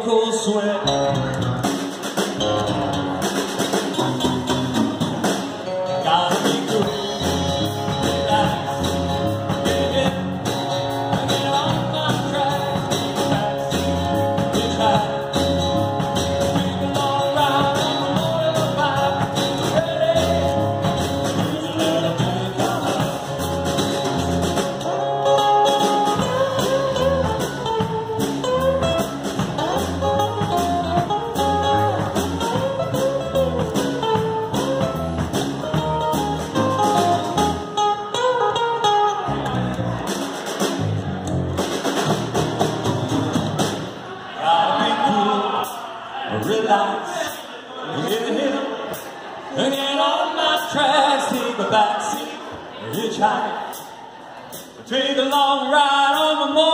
cold, sweat. Lights. Hit and get on my tracks, take a backseat, hitchhike. Take a long ride on my motorbike